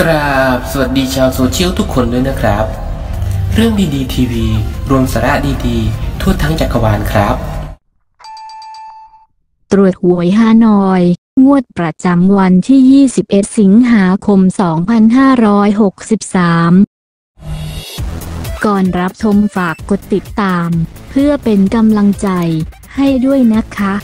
กราบสวัสดีชาวโซเชียลทุกคนด้วยนะครับ เรื่องดีๆทีวี รวมสาระดีๆ ทั่วทั้งจักรวาลครับ ตรวจหวยฮานอย งวดประจำวันที่ 21 สิงหาคม 2563 ก่อนรับชมฝากกดติดตาม เพื่อเป็นกำลังใจให้ด้วยนะคะ